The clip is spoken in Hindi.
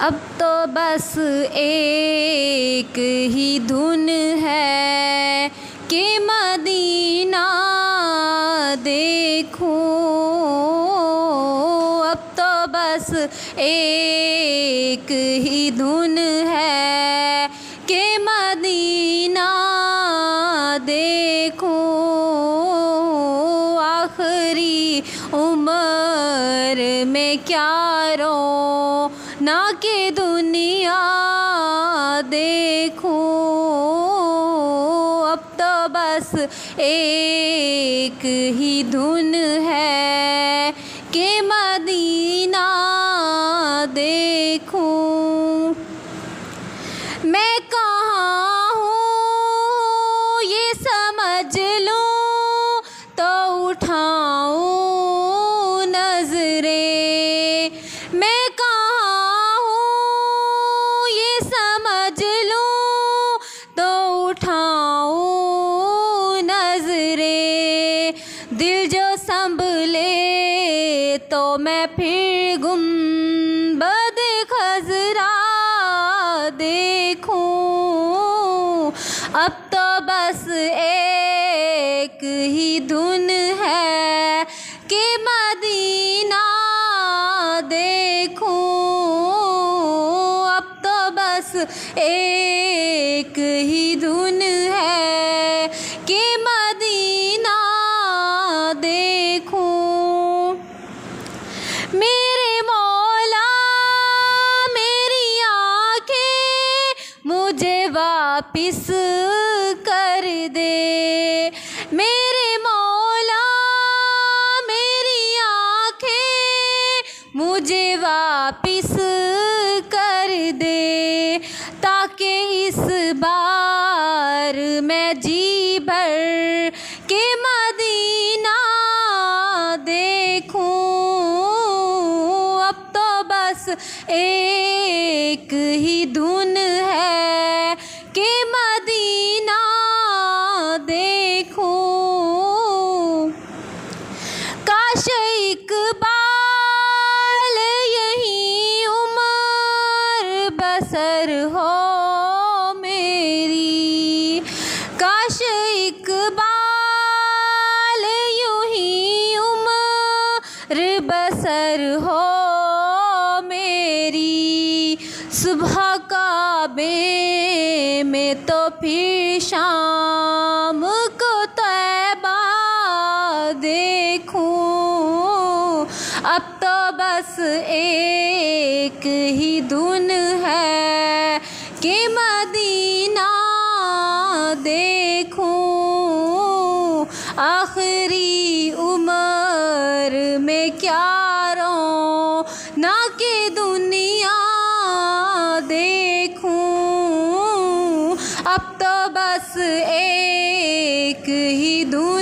अब तो बस एक ही धुन है कि मदीना देखूँ। अब तो बस एक ही धुन है कि मदीना देखूँ। आखिरी उम्र में क्या रो ना के दुनिया देखूँ। अब तो बस एक ही धुन है कि मदीना देखूँ। मैं कहाँ हूँ, ये समझ लूँ तो उठाऊँ तो मैं फिर गुंबद खजरा देखूँ। अब तो बस एक ही धुन है कि मदीना देखूँ। अब तो बस एक ही धुन मुझे वापिस कर दे। मेरे एक ही धुन है कि मदीना देखूँ। काश एक बाल यही उम्र बसर हो मेरी। काश बसर हो काबे में तो फिर शाम को तैबा देखूँ। अब तो बस एक ही धुन है कि मदीना देखूँ। बस एक ही है